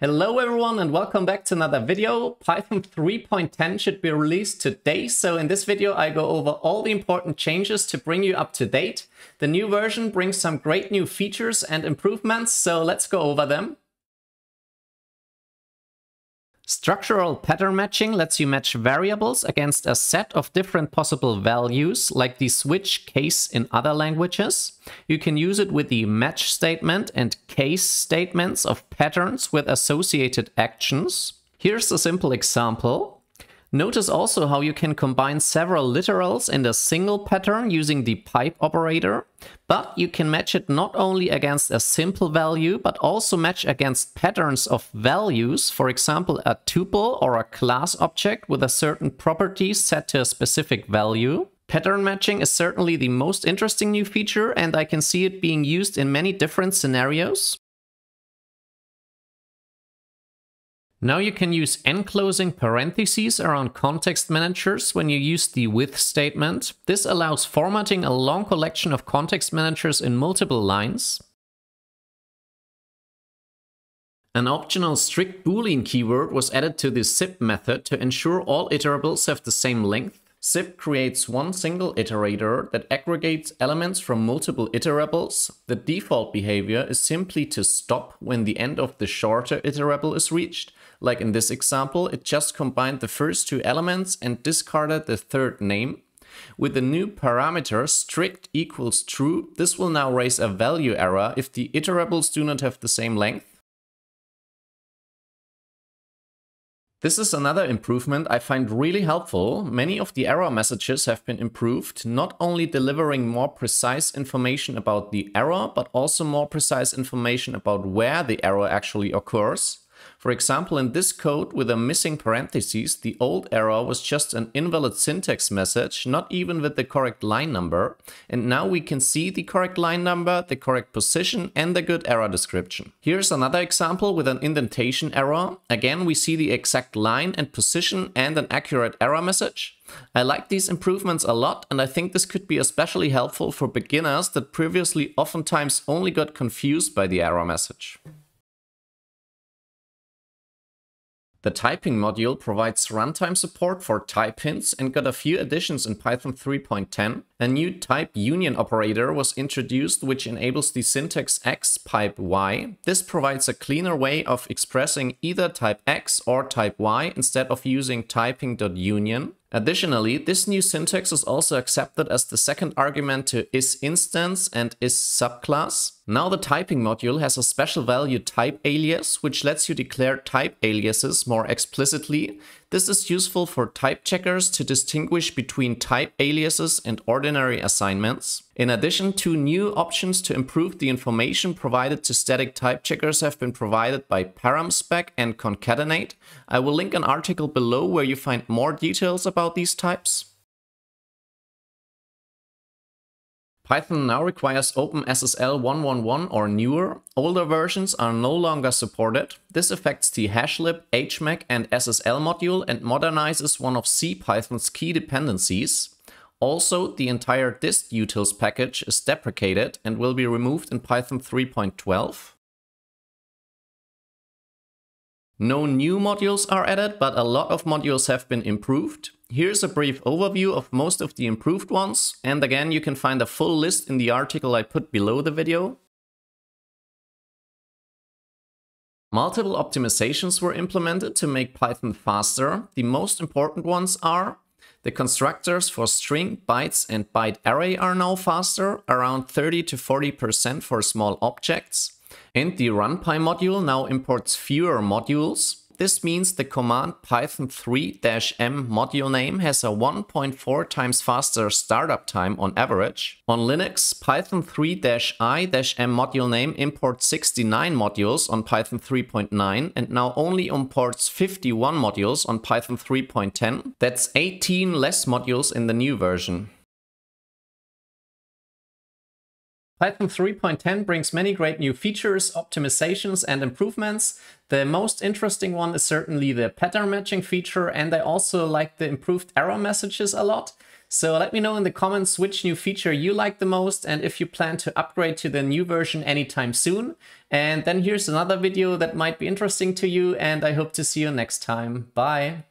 Hello everyone and welcome back to another video. Python 3.10 should be released today, so in this video I go over all the important changes to bring you up to date. The new version brings some great new features and improvements, so let's go over them. Structural pattern matching lets you match variables against a set of different possible values, like the switch case in other languages. You can use it with the match statement and case statements of patterns with associated actions. Here's a simple example. Notice also how you can combine several literals in a single pattern using the pipe operator, but you can match it not only against a simple value, but also match against patterns of values, for example a tuple or a class object with a certain property set to a specific value. Pattern matching is certainly the most interesting new feature and I can see it being used in many different scenarios. Now you can use enclosing parentheses around context managers when you use the with statement. This allows formatting a long collection of context managers in multiple lines. An optional strict boolean keyword was added to the zip method to ensure all iterables have the same length. Zip creates one single iterator that aggregates elements from multiple iterables. The default behavior is simply to stop when the end of the shorter iterable is reached. Like in this example, it just combined the first two elements and discarded the third name. With the new parameter strict equals true, this will now raise a value error if the iterables do not have the same length. This is another improvement I find really helpful. Many of the error messages have been improved, not only delivering more precise information about the error, but also more precise information about where the error actually occurs. For example, in this code with a missing parentheses, the old error was just an invalid syntax message, not even with the correct line number. And now we can see the correct line number, the correct position and the good error description. Here's another example with an indentation error. Again, we see the exact line and position and an accurate error message. I like these improvements a lot and I think this could be especially helpful for beginners that previously oftentimes only got confused by the error message. The typing module provides runtime support for type hints and got a few additions in Python 3.10. A new type union operator was introduced which enables the syntax x pipe y. This provides a cleaner way of expressing either type x or type y instead of using typing.union. Additionally, this new syntax is also accepted as the second argument to isInstance and isSubclass. Now the typing module has a special value type alias, which lets you declare type aliases more explicitly. This is useful for type checkers to distinguish between type aliases and ordinary assignments. In addition, two new options to improve the information provided to static type checkers have been provided by paramspec and concatenate. I will link an article below where you find more details about these types. Python now requires OpenSSL 1.1.1 or newer. Older versions are no longer supported. This affects the hashlib, HMAC and SSL module and modernizes one of CPython's key dependencies. Also, the entire distutils package is deprecated and will be removed in Python 3.12. No new modules are added, but a lot of modules have been improved. Here's a brief overview of most of the improved ones, and again you can find a full list in the article I put below the video. Multiple optimizations were implemented to make Python faster. The most important ones are the constructors for string, bytes and byte array are now faster, around 30 to 40% for small objects. And the RunPy module now imports fewer modules. This means the command python 3-m module name has a 1.4 times faster startup time on average. On Linux, python 3-i-m module name imports 69 modules on Python 3.9 and now only imports 51 modules on Python 3.10. That's 18 less modules in the new version. Python 3.10 brings many great new features, optimizations, and improvements. The most interesting one is certainly the pattern matching feature, and I also like the improved error messages a lot. So let me know in the comments which new feature you like the most and if you plan to upgrade to the new version anytime soon. And then here's another video that might be interesting to you and I hope to see you next time. Bye!